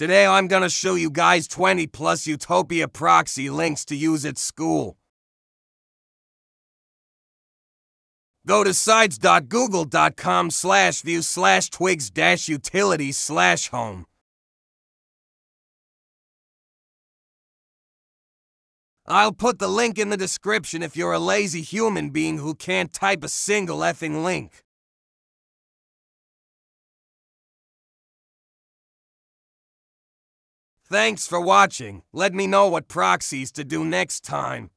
Today I'm gonna show you guys 20 plus Utopia proxy links to use at school. Go to sites.google.com slash view slash twigs dash utilities slash home. I'll put the link in the description if you're a lazy human being who can't type a single effing link. Thanks for watching. Let me know what proxies to do next time.